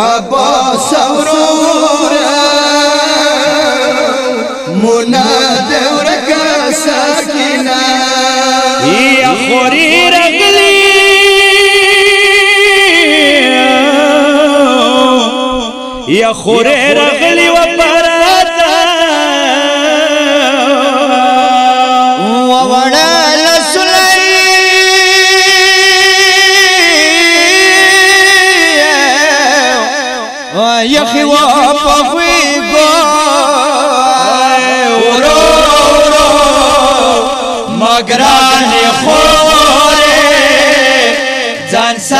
عباس ورور منا دورک ساکینا یا خوری رگلی. یا خوری رگلی. و پخوی گو ورو ورو مگران خوره ځان سره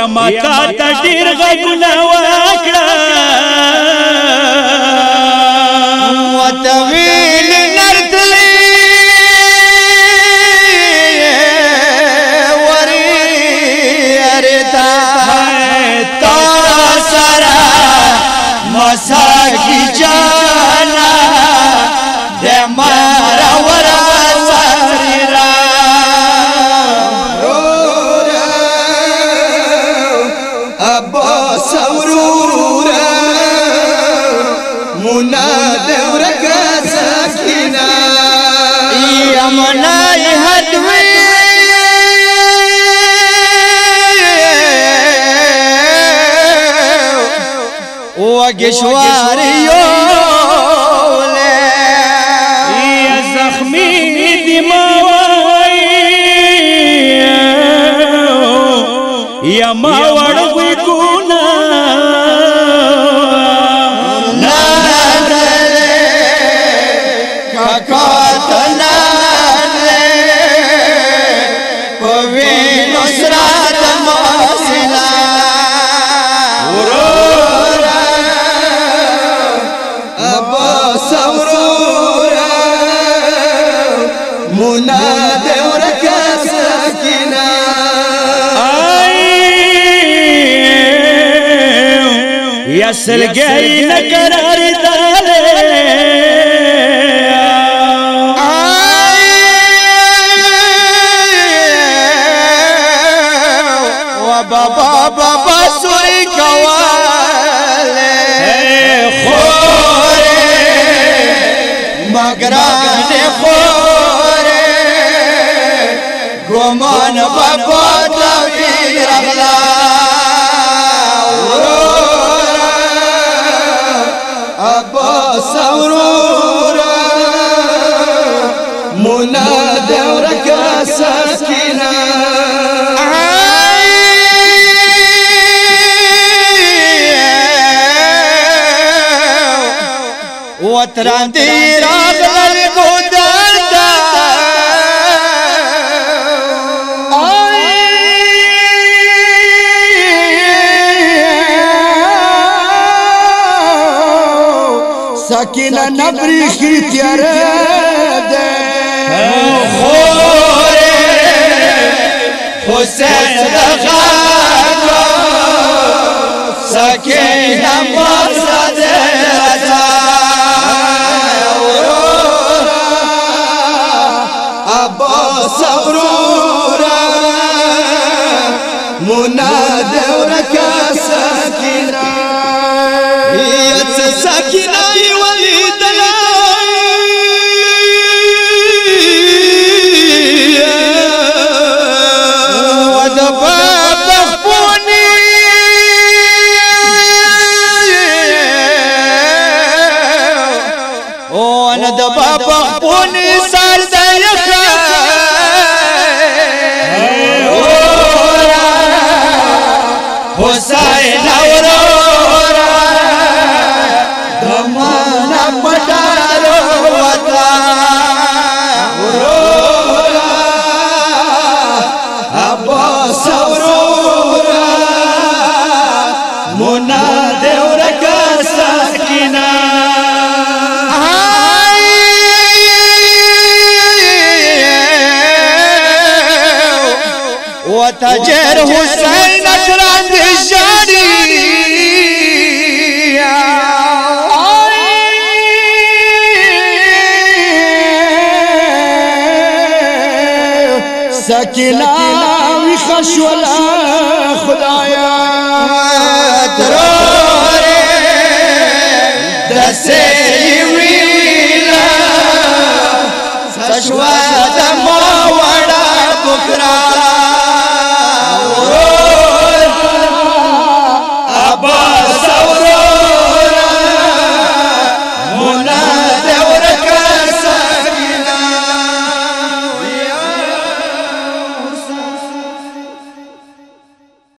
یا متا ته ډیر غږونه وکړه مناد ورکا سکینا یمنای هدوی وگشواریو یا زخمی دماوی یا ما وړوي اصل گئی نقرار دالے بابا بابا سوری کوالے خورے مگرانے خورے گمان بابا दर सकिल न सख عباس اورورا مناد ورکا سکینه یت سکینه ولیدلا ودبا بخبونی وأنا دبا بخبوني سال حسین وتجر حسين اسران الجاري سکینه وی خشولا خدایا تروري. دسي ويلا. سشوا دما وڑا بکرا